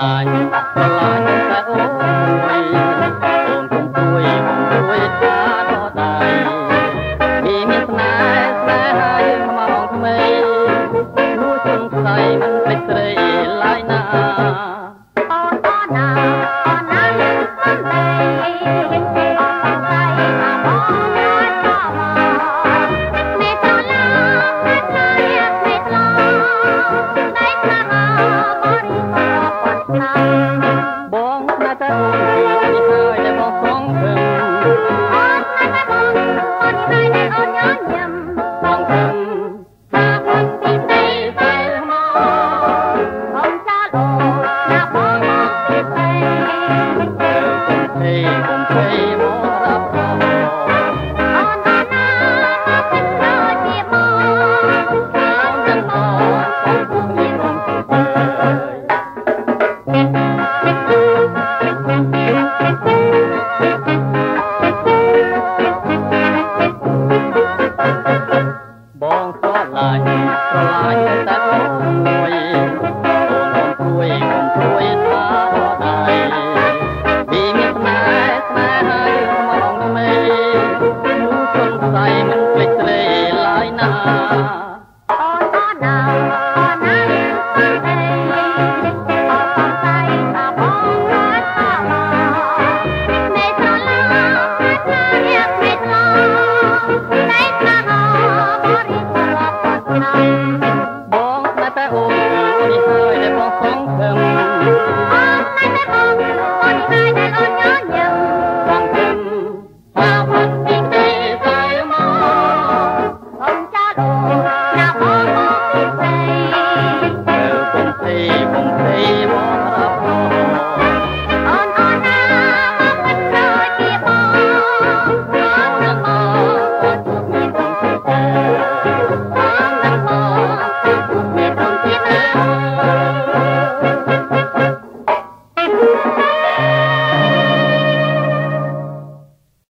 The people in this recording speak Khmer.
លាញ់ស្រលាញ់តែអូន Hey, hey, លាញ់ស្រឡាញ់តែពុកមួយកូនកូនព្រួយកូនព្រួយថាដៃពីមានស្នេហ៍ស្នេហ៍ហើយមកងមេមូលសុនស័យមិនភ្លេចស្រេឡើយណាអូនអូនណាអូនណា trắng thơm. Ôm anh bé bông, con ngày đàn ôn nhỏ nhớ.